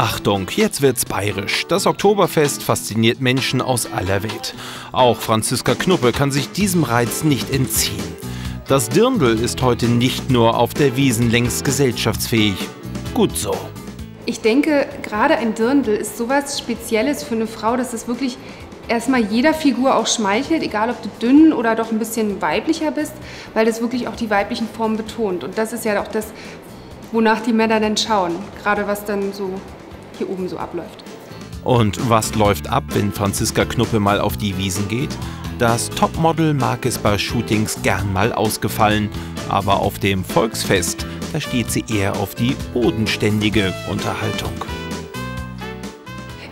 Achtung, jetzt wird's bayerisch. Das Oktoberfest fasziniert Menschen aus aller Welt. Auch Franziska Knuppe kann sich diesem Reiz nicht entziehen. Das Dirndl ist heute nicht nur auf der Wiesen längst gesellschaftsfähig. Gut so. Ich denke, gerade ein Dirndl ist sowas Spezielles für eine Frau, dass es wirklich erstmal jeder Figur auch schmeichelt, egal ob du dünn oder doch ein bisschen weiblicher bist, weil das wirklich auch die weiblichen Formen betont. Und das ist ja auch das, wonach die Männer dann schauen, gerade was dann so hier oben so abläuft. Und was läuft ab, wenn Franziska Knuppe mal auf die Wiesen geht? Das Topmodel mag es bei Shootings gern mal ausgefallen, aber auf dem Volksfest, da steht sie eher auf die bodenständige Unterhaltung.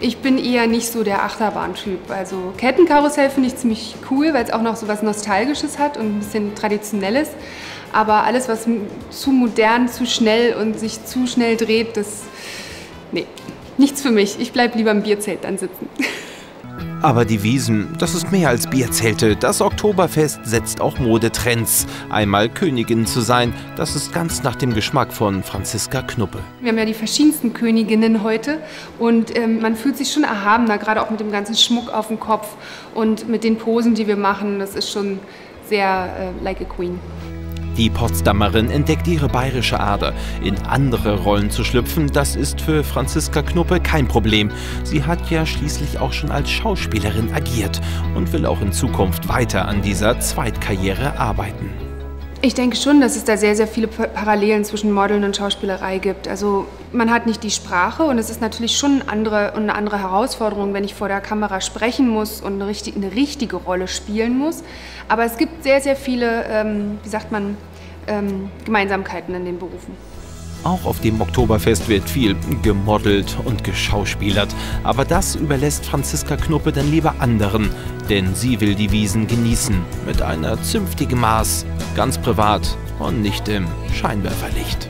Ich bin eher nicht so der Achterbahntyp. Also Kettenkarussell finde ich ziemlich cool, weil es auch noch so was Nostalgisches hat und ein bisschen Traditionelles. Aber alles, was zu modern, zu schnell und sich zu schnell dreht, das. Nichts für mich. Ich bleibe lieber im Bierzelt dann sitzen. Aber die Wiesen, das ist mehr als Bierzelte. Das Oktoberfest setzt auch Modetrends. Einmal Königin zu sein, das ist ganz nach dem Geschmack von Franziska Knuppe. Wir haben ja die verschiedensten Königinnen heute und ähm, man fühlt sich schon erhabener, gerade auch mit dem ganzen Schmuck auf dem Kopf und mit den Posen, die wir machen. Das ist schon sehr äh, like a queen. Die Potsdamerin entdeckt ihre bayerische Ader. In andere Rollen zu schlüpfen, das ist für Franziska Knuppe kein Problem. Sie hat ja schließlich auch schon als Schauspielerin agiert und will auch in Zukunft weiter an dieser Zweitkarriere arbeiten. Ich denke schon, dass es da sehr, sehr viele Parallelen zwischen Modeln und Schauspielerei gibt. Also man hat nicht die Sprache und es ist natürlich schon eine andere, eine andere Herausforderung, wenn ich vor der Kamera sprechen muss und eine, richtig, eine richtige Rolle spielen muss. Aber es gibt sehr, sehr viele, ähm, wie sagt man, ähm, Gemeinsamkeiten in den Berufen. Auch auf dem Oktoberfest wird viel gemodelt und geschauspielert. Aber das überlässt Franziska Knuppe dann lieber anderen, denn sie will die Wiesen genießen mit einer zünftigen Maß, ganz privat und nicht im Scheinwerferlicht.